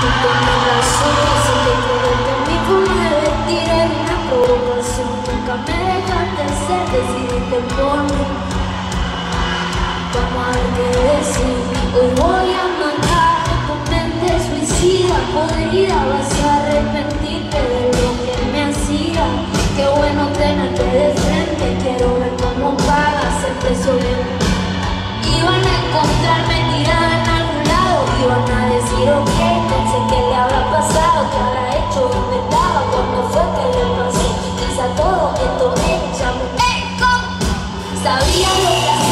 tú tienes razón, sé que creo que mi forma de vestir es una provocación. Nunca me dejaste ser, decidiste por mí. Vamos a ver decir. Hoy voy a matar tu mente suicida, podrida, vas a arrepentirte de lo que me hacía. Qué bueno tenerte de frente, quiero ver cómo pagas el precio 나비 야, 너.